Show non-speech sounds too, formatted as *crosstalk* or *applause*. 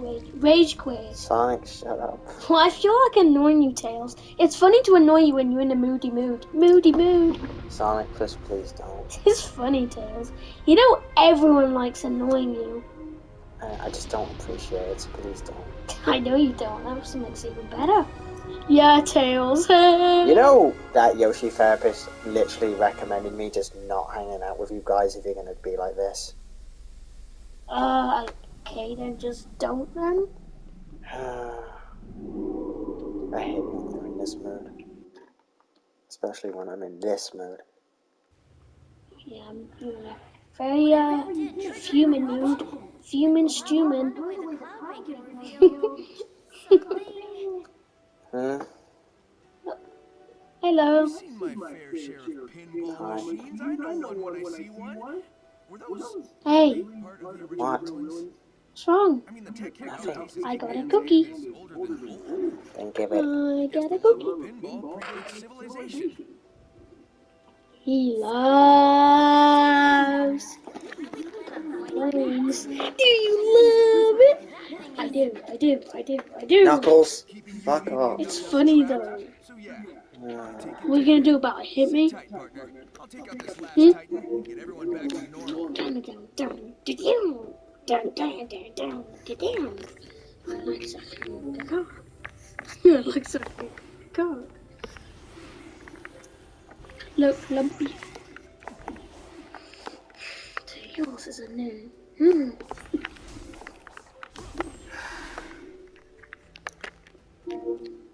Rage, rage quit. Sonic, shut up. Well, I feel like annoying you, Tails. It's funny to annoy you when you're in a moody mood. Moody mood. Sonic, please, please don't. *laughs* It's funny, Tails. You know everyone likes annoying you. I, I just don't appreciate it, so please don't. *laughs* I know you don't. That was makes it even better. Yeah, Tails. *laughs* You know that Yoshi therapist literally recommended me just not hanging out with you guys if you're gonna be like this. Okay, then just don't then. *sighs* I hate when you're in this mood. Especially when I'm in this mood. Yeah, I'm in a very uh fuming mood. Fuming, stewing. *laughs* Hmm? Hello. seen my fair share of pinball Hi. machines. I know one when I see one. Were those Hey, part of the original What? drawings? What's wrong? I mean, the tech Nothing. I got a cookie. older than old. Then give it. I got a cookie. Pinball predates civilization. He loves planes. Do you love it? I do, I do, I do, I do. Knuckles! Fuck off. It's funny though. Uh, What are you gonna do about it? Hit me? tight partner. I'll take out this last Hmm? titan and get everyone back to normal. Down, down, down, down, down, down, down, down, down. Go. *laughs* Look, lumpy. So yours is a new. hmm. Thank you.